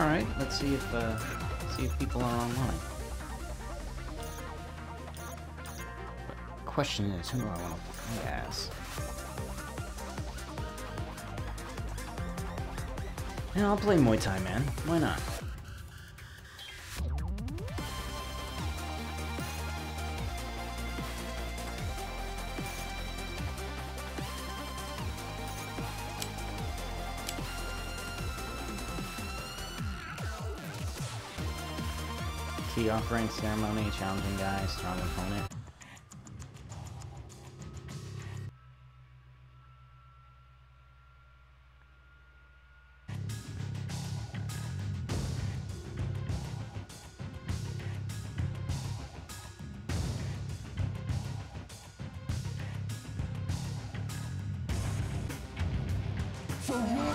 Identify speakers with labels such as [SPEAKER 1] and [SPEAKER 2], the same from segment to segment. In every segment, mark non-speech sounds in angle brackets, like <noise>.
[SPEAKER 1] All right, let's see if uh, see if people are online. But question is, who do I want to play as? Yeah, I'll play Muay Thai, man. Why not? Key offering ceremony, challenging guy, strong opponent. Oh,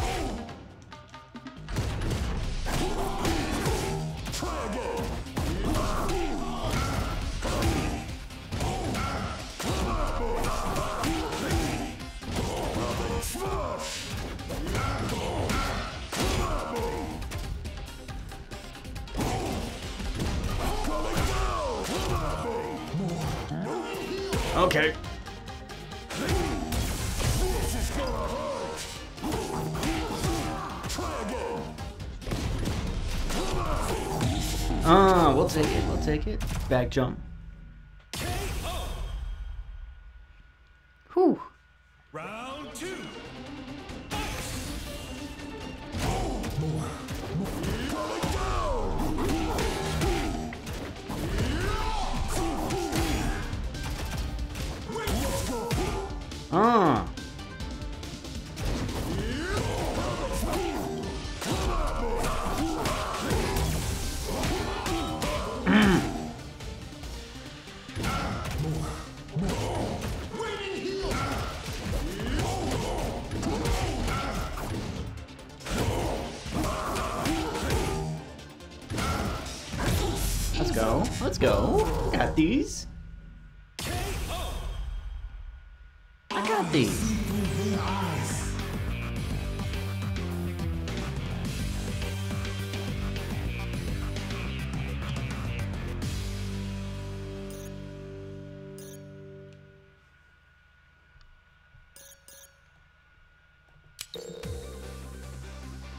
[SPEAKER 1] Okay. Ah, we'll take it. We'll take it. Back jump. Let's go. Let's go. Got these. I got these.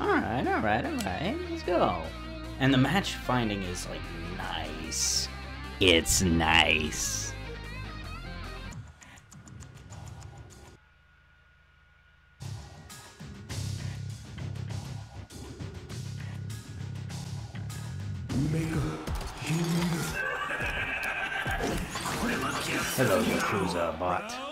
[SPEAKER 1] Alright, alright, alright. Let's go. And the match finding is like nice. It's nice. Hello, Yakuza bot.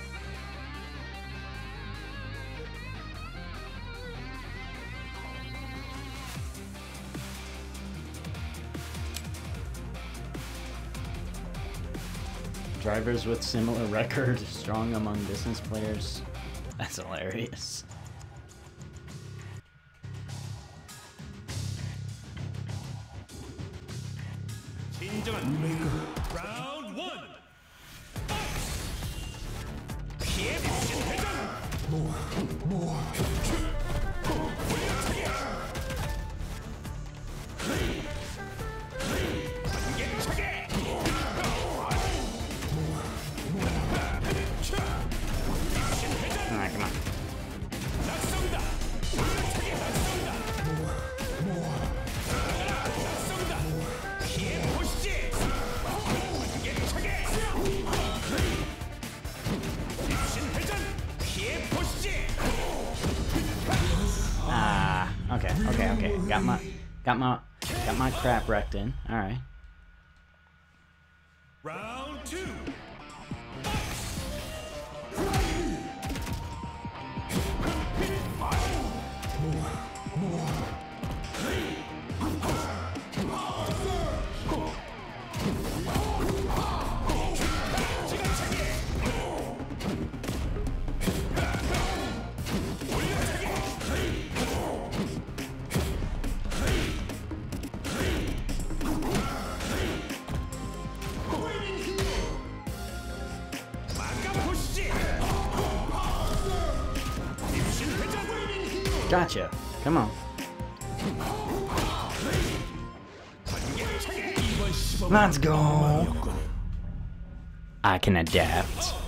[SPEAKER 1] Drivers with similar record, strong among distance players. That's hilarious. Got my, got my, got my crap wrecked in. All right.
[SPEAKER 2] 라운
[SPEAKER 1] Gotcha. Come on. Let's go. I can adapt.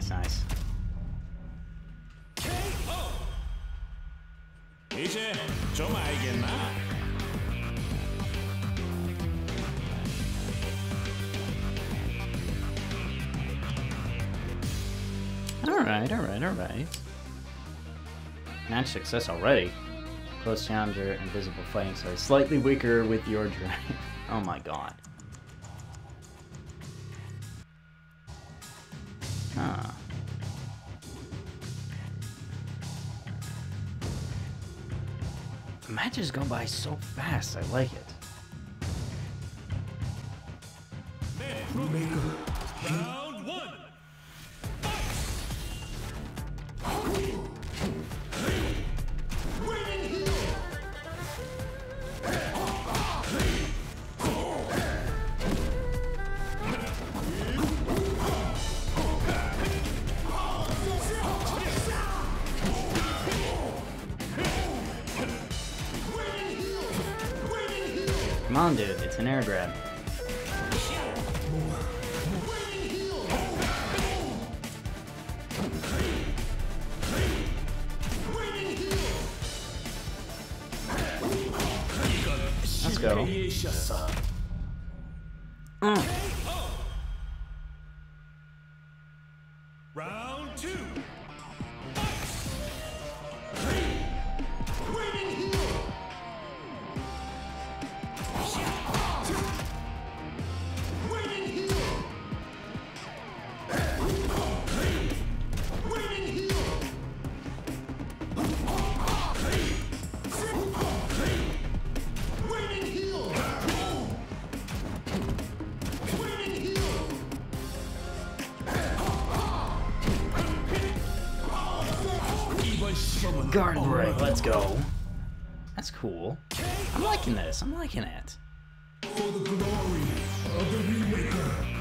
[SPEAKER 1] nice, nice, nice.
[SPEAKER 2] 이제 좀 알겠나?
[SPEAKER 1] All right, all right, all right. Match success already. Close challenger, invisible fighting star. Slightly weaker with your <laughs> drive. oh my god. Huh. Matches go by so fast. I like it.
[SPEAKER 2] 라
[SPEAKER 1] on, dude. It's an air grab. Let's go. Mm.
[SPEAKER 2] 라운
[SPEAKER 1] Guard break, let's go. That's cool. I'm liking this, I'm liking it.
[SPEAKER 3] For the glory of the Remaker.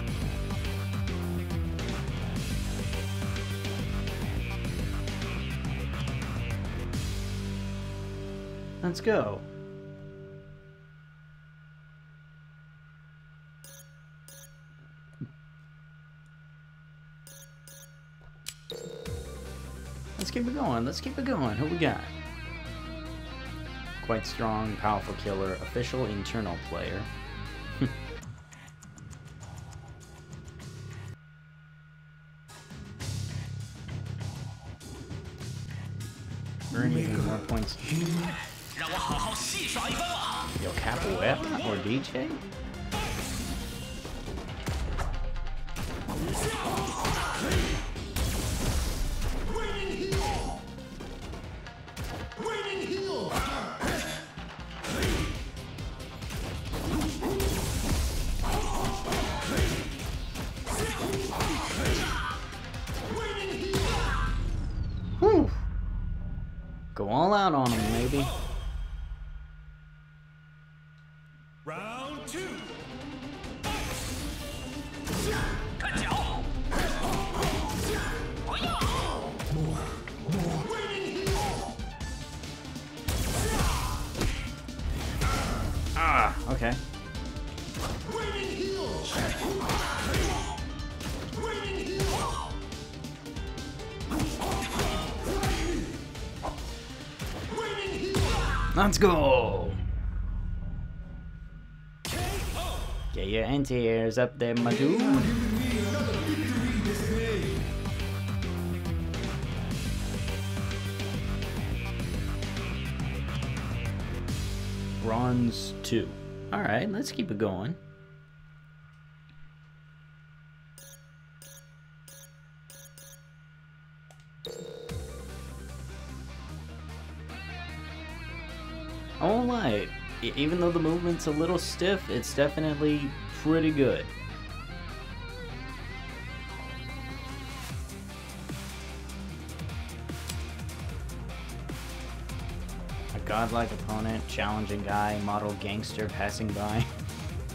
[SPEAKER 1] Let's go. Let's keep it going. Let's keep it going. Who we got? Quite strong, powerful killer, official internal player. <laughs> Earning more points. Yo, Capoeira or DJ? Out on him, maybe.
[SPEAKER 2] Round two.
[SPEAKER 1] Let's go! Get your anti-airs up there, my dude. Bronze 2. Alright, let's keep it going. Won't lie. Even though the movement's a little stiff, it's definitely pretty good. A godlike opponent, challenging guy, model gangster passing by.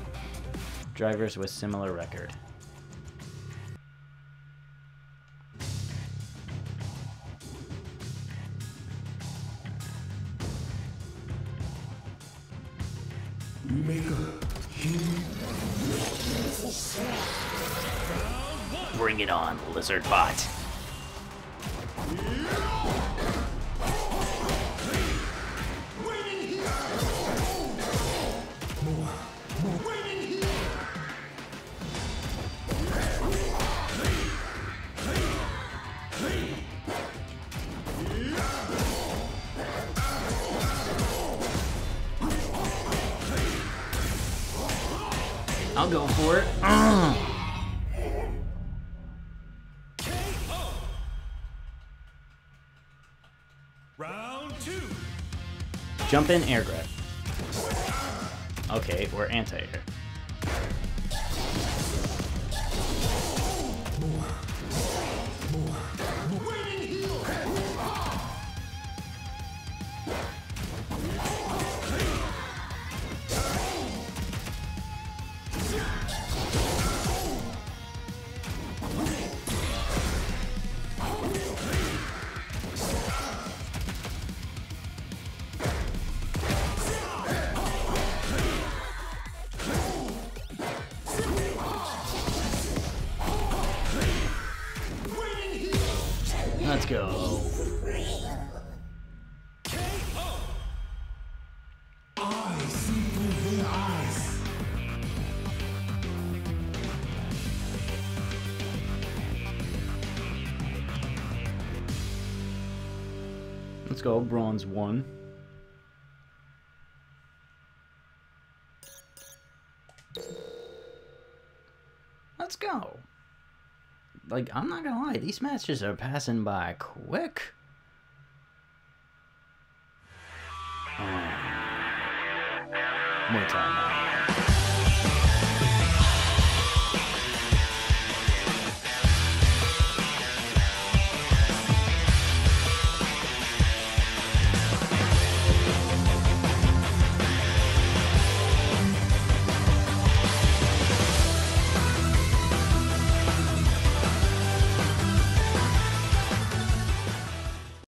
[SPEAKER 1] <laughs> Drivers with similar record. Bring it on, lizard bot. I'll go for it. Ugh.
[SPEAKER 2] Round two.
[SPEAKER 1] Jump in air grab. Okay, we're anti-air. Let's go, bronze one. Let's go. Like, I'm not gonna lie, these matches are passing by quick. Uh, Muay Thai now.